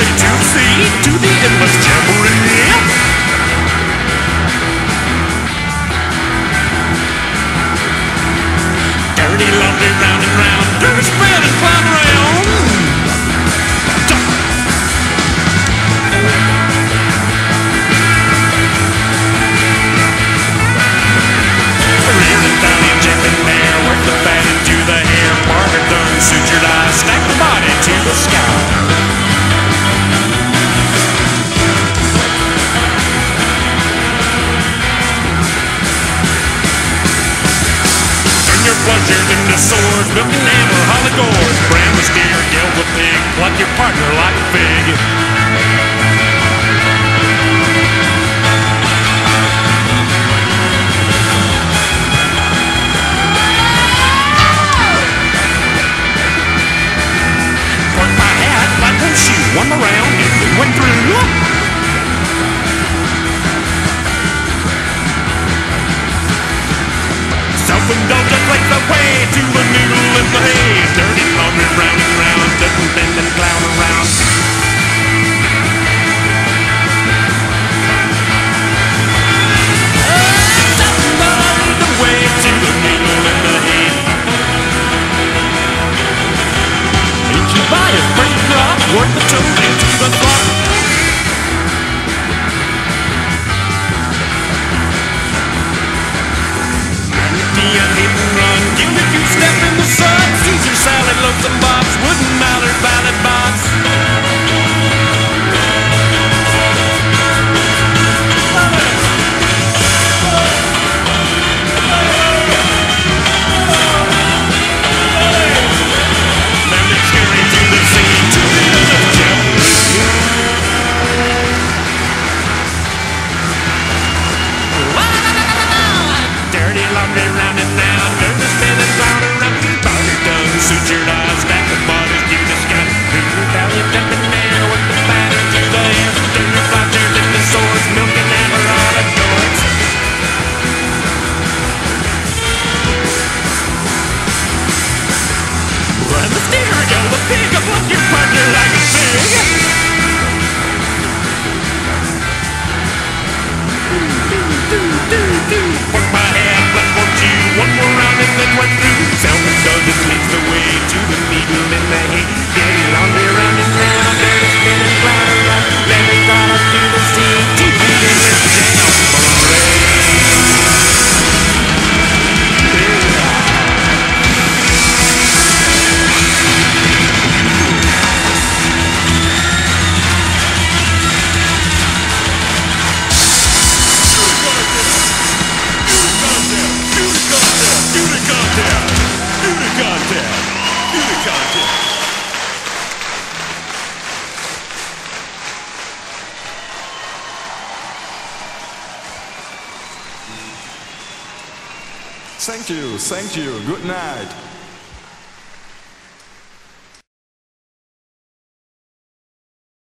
Scurry to see to the endless jamboree. Dirty laundry round and round, dirty spread and climb around. Pleasures into swords, milking hammer, holly gourd, brand the steer, gild the pig, pluck your partner like a fig. Work my hat like one shoe, one around and we went through. Work the toad into the slot. Vanity and run, me two step in the sun. Caesar salad, loaves and box, wooden round and round, dirty spinning round and round. Body done, sutured eyes, Thank you, thank you. Good night.